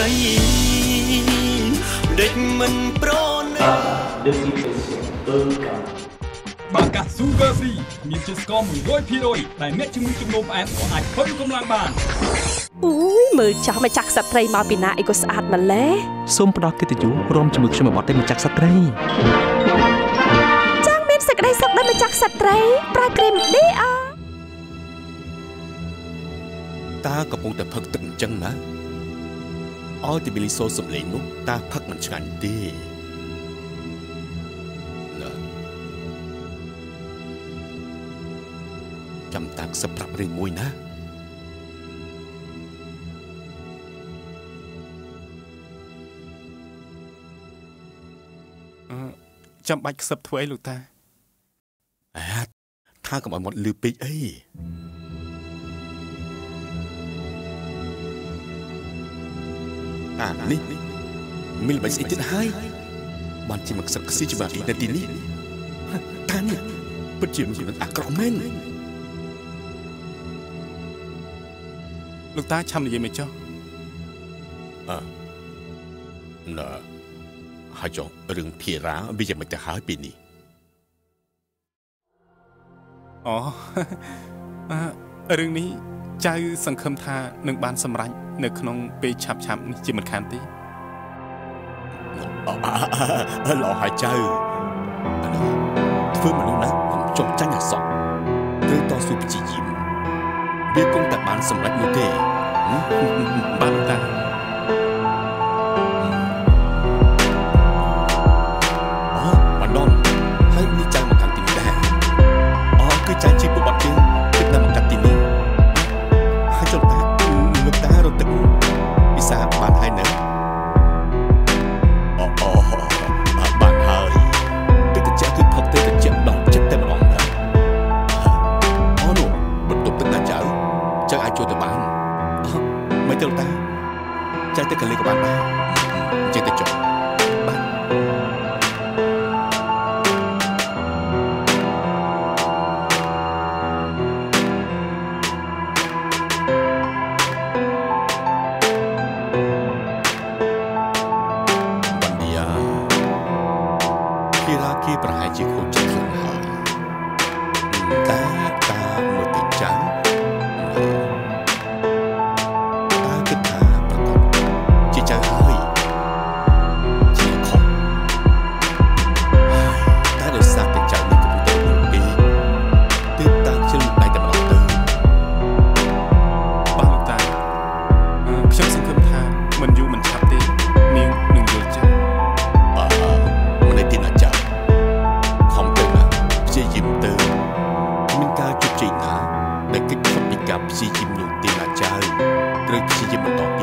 កៃដេចមិនប្រណីបាកា Sugar Free មានជាតិស្ករ100%ដែលអ្នកជំងឺជំងឺផ្អែមក៏អាចធ្វើកម្លាំងបានអូយមើលចាស់ម្ចាស់ក្សត្រីមកពីណាអីក៏ស្អាតម្ល៉េះសូមផ្ដល់កិត្តិយសរួមជាមួយខ្ញុំបត់ទេម្ចាស់ស្ត្រីចាំងមានសេចក្តីសុខដល់ម្ចាស់ក្សត្រីប្រើគ្រីម DR តើកំពុងតែផឹកទឹកអញ្ចឹងណា ឲ្យតែប៊ីលីសូសំលេងនោះតើផឹកមិនឆ្ងាញ់ទេណាចាំតាក់សប្រាប់រឿងមួយណាចាំបាច់ខ្សឹបធ្វើអីលោកតាអាថាកុំឲ្យមាត់លឺពេកអី អានេះមានល្បិចស្អីទៀតហើយបានជាមកសឹកខ្ស៊ីច្បាស់នៅទីនេះតានេះពិតជាមានជីវិតអាក្រក់មែនលោកតាឆាំនិយាយមិនចុះអឺណ៎ហើយចុះរឿងភារាវាយ៉ាងម៉េចទៅហើយពីនេះអូអឺរឿងនេះចៅសង្ឃឹមថានឹងបានសម្រេច នៅក្នុងពេលឆាប់ឆាប់នេះជាមិនខានទេអអឡោះហើយចៅអានោះធ្វើមនុស្សណាកុំចុះចាញ់អាសក់ត្រូវតស៊ូព្យាយាមវាគង់តែបានសម្រេចនោះទេហឹមបានលោកតា ទីណាចៅត្រូវព្យាយាមបន្ត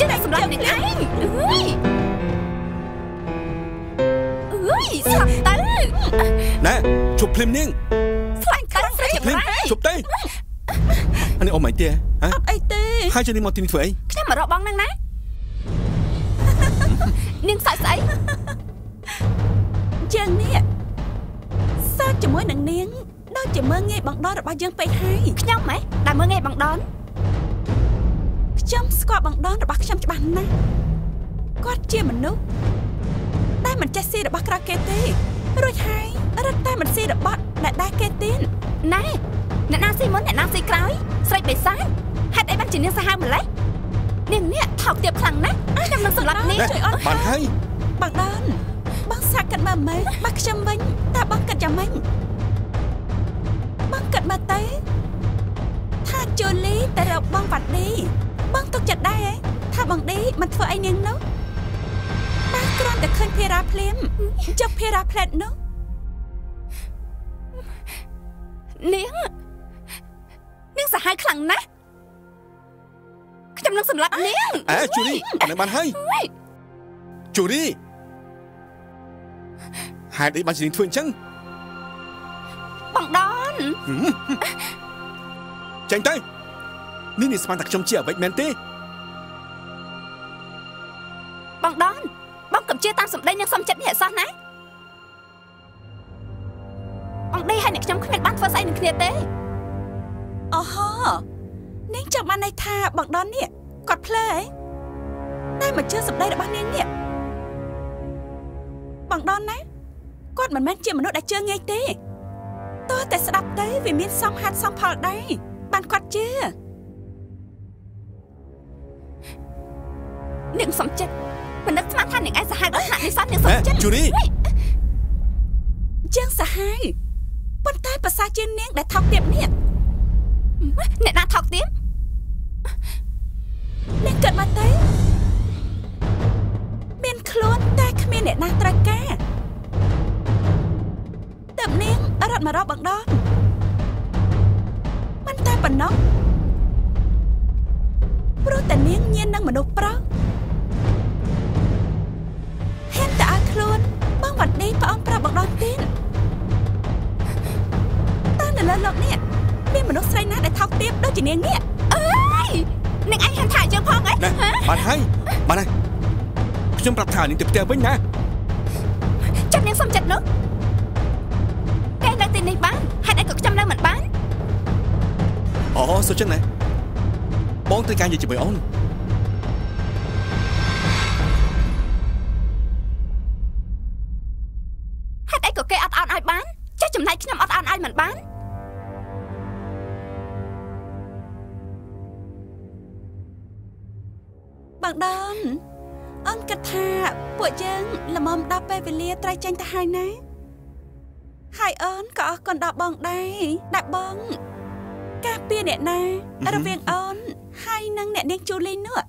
ចេះតែសម្រាប់នាងឯងអើយអើយស្លាប់ទៅណែជប់ភ្លាមនាងស្លាញ់ទៅស្រីចភ្លាមង្រៃជប់ទេអានេះអមមិនទេហ៎អត់អីទេហើយជិះនេះមកទីនេះធ្វើអីខ្ញុំមករកបងនឹងណានាងសើចស្អីយើងនេះសើចជាមួយនឹងនាងដូចជាមើងងាយបងដនរបស់យើងពេកហើយខ្ញុំហ៎ដែលមើងងាយបងដន ខ្ញុំស្គាល់បងដនរបស់ខ្ញុំច្បាស់ណាស់គាត់ជាមនុស្សតែមិនចេះស៊ីរបស់ក្រៅគេទេរួចហើយរត់តែមិនស៊ីរបស់ដែលដែរគេទៀតណែអ្នកណាស៊ីមុនអ្នកណាស៊ីក្រោយស្រីបេសាចហេតុអីបានជានាងសាហាវម្លេះនាងនេះថោកទាបខ្លាំងណាស់ខ្ញុំនឹងសម្លាប់នាងណែជួយអត់បានហើយបងដនបងសាក់កាត់មើលមើលបើខ្ញុំវិញតើបងកាត់យ៉ាងម៉េចបងកាត់មើលទៅថាជូលីទៅរកបងវ៉ាឌី បងទុកចិត្តដែរថាបងឌីមិនធ្វើអីនាងនោះបាទគ្រាន់តែឃើញភេរាភ្លាមចុះភេរាផ្លែតនោះនាងនាងសាហាវខ្លាំងណាស់ខ្ញុំនឹងសម្លាប់នាងអេជូរីនៅបានហើយជូរីហេតុអីបានជានាងធ្វើអញ្ចឹងបងដនចេញទៅ នេះនេះស្មានតែខ្ញុំជាអ្វិចមែនទេបងដនបងកំជឿតាមសម្ដីនាងសំចិត្តនេះឲ្យសោះណាបងដេហើយអ្នកខ្ញុំគ្មានបានធ្វើស្អីនឹងគ្នាទេអូហូនាងចាំបានន័យថាបងដននេះគាត់ភ្លើហ៎តែមកជឿសម្ដីរបស់នាងនេះបងដនណាគាត់មិនមែនជាមនុស្សដែលជឿងាយទេតើតែស្ដាប់ទៅវាមានសំហាត់សំផលដែរបានគាត់ជឿ នាងសំចិត្តមិននឹកស្មានថានាងឯងសាហាវដល់ថ្នាក់នេះសោះនាងសំហេចិត្តជូរីជាងសាហាវប៉ុន្តែប្រសាជានាងដែលថោកទាបនេះអ្នកណាថោកទាបនាងគិតមកទៅមានខ្លួនតែគ្មានអ្នកណាត្រូវការតើបនាងរត់មករកបងដនមិនតែប៉ុណ្ណោះព្រោះតែនាងញៀននឹងមនុស្សប្រុស ឌីប្អូនប្រាប់បងដនទៀតតើនៅលើលោកនេះមានមនុស្សស្រីណាដែលថោកទាបដូចជានាងនេះអើយនាងឯងហាន់ថាយើងផងអីណែបានហើយបានហើយខ្ញុំប្រាប់ថានាងទៅផ្ទះវិញណាចាំនាងសំចិត្តនោះគេនៅទីនេះបានហេតុអីក៏ខ្ញុំនៅមិនបានអូសុចិនណាបងត្រូវការនិយាយជាមួយអូន ចេះចំណែកខ្ញុំអត់អោនឲ្យមិនបានបងដនអូនគិតថាពួកយើងល្មមដល់ពេលវេលាត្រូវចេញទៅហើយណាហើយអូនក៏អរគុណដល់បងដែរដែលបងការពារអ្នកណារវាងអូនហើយនិងអ្នកនាងជូលីនោះ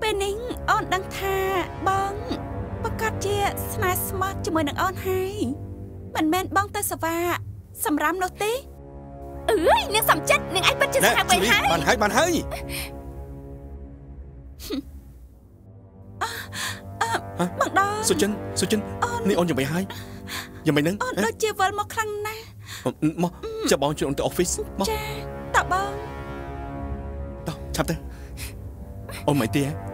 ពេលនេះអូនដឹងថាបងប្រកាសជាស្នេហ៍ស្មោះជាមួយនឹងអូនហើយ មិនមែនបងទៅសវ៉ាសម្រាមនោះទេអើយនាងសំចិត្តនាងឯងពិតជាណែសាហាវពេជូករីហើយបានហើយបានហើយបងដនសុចិនសុចិននេះអូនយ៉ាងម៉េចហើយយ៉ាងម៉េចហ្នឹងអូនដូចជាវិលមកខ្លាំងណាស់មកចាំបងជួយអូនទៅអอฟហ្វិសមកចាតើបងតោះឆាប់ទៅអូនមិនទេហ៎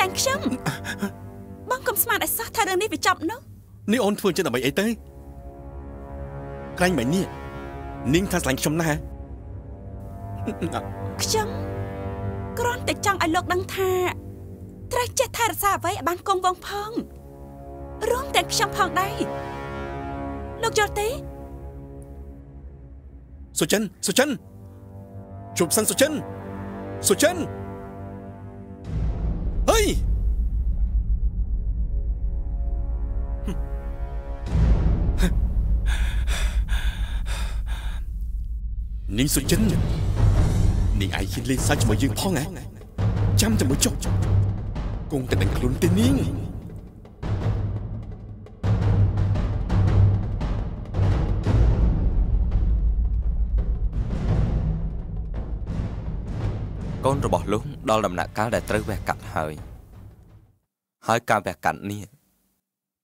ឡើងខ្ញុំបងកុំស្មានឲ្យសោះថារឿងនេះវាចប់នោះនេះអូនធ្វើអញ្ចឹងដើម្បីអីទៅក្រែងមិននេះនាងថាស្លាញ់ខ្ញុំណាស់ហ៎ខ្ញុំគ្រាន់តែចង់ឲ្យលោកដឹងថាត្រូវចេះថែរក្សាអ្វីឲ្យបានគង់វង្សផងរួមទាំងខ្ញុំផងដែរលោកយល់ទេសុចិនសុចិនជប់សិនសុចិនសុចិន ហេយនាងសុចិននាងឯងហ៊ានលេងសើចជាមួយយើងផងហ៎ចាំតែមួយចុះគង់តែដឹងខ្លួនទេនាង កូនរបស់លោកដល់ដំណាក់កាលដែលត្រូវវះកាត់ហើយហើយការវះកាត់នេះ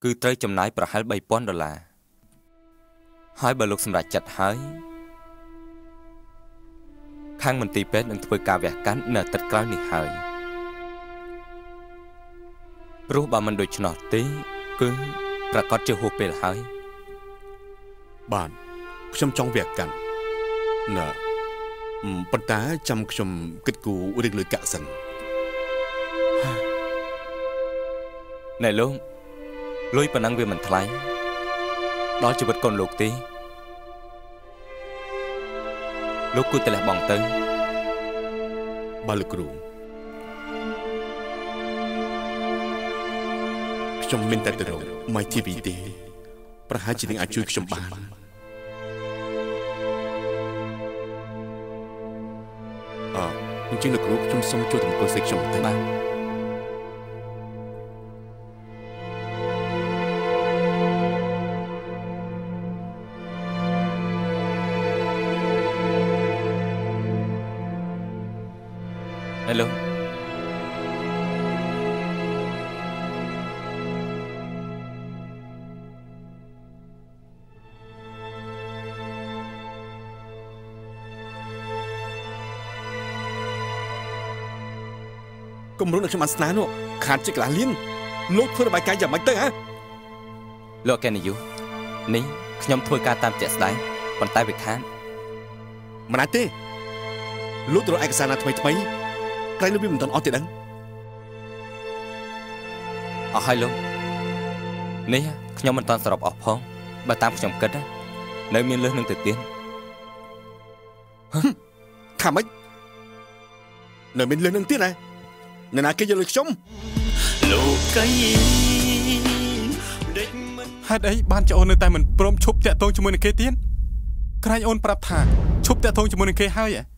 គឺត្រូវចំណាយប្រហែល3000ដុល្លារហើយបើលោកសម្រេចចិត្តហើយខាងមន្ទីរពេទ្យនឹងធ្វើការវះកាត់នៅអាទិត្យក្រោយនេះហើយព្រោះបើមិនដូច្នោះទេគឺប្រកាសជាហួសពេលហើយបាទខ្ញុំចង់វាកាន់ណ៎អឺ ប៉ុន្តែចាំខ្ញុំគិតគូររឿងលុយកាក់សិនណែលោកលុយប៉ុណ្ណឹងវាមិនថ្លៃដល់ជីវិតកូនលោកទេលោកគួរតែលះបង់ទៅបាទលោកគ្រូខ្ញុំមានតែទៅរក My TV ទេប្រហែលជានឹងអាចជួយខ្ញុំបាន អញ្ចឹងលោកគ្រូខ្ញុំសូមជួយទៅអង្គុយសេកខ្ញុំបន្តិចបាទហេឡូ គម្រោងដែលខ្ញុំបានស្នើនោះខាតជាកន្លះលានលោកធ្វើរបាយការណ៍យ៉ាងម៉េចទៅហ៎លោកអគ្គនាយកនេះខ្ញុំធ្វើការតាមជាក់ស្ដែងប៉ុន្តែវាខាតមិនអាចទេលោកទៅរកឯកសារណាថ្មីថ្មីក្រែងនោះវាមិនទាន់អស់ទេដឹងអស់ហើយលោកនេះខ្ញុំមិនតាន់សរុបអស់ផងបើតាមខ្ញុំគិតណានៅមានលឹះនឹងទៅទៀតថាម៉េចនៅមានលឿននឹងទៀតណា អ្នកណាគេយកលុយខ្ញុំលោកីដេចមិនហេតុអីបានចអូននៅតែមិនព្រមឈប់តាក់ទងជាមួយនឹងគេទៀតក្រែងអូនប្រាប់ថាឈប់តាក់ទងជាមួយនឹងគេហើយហ៎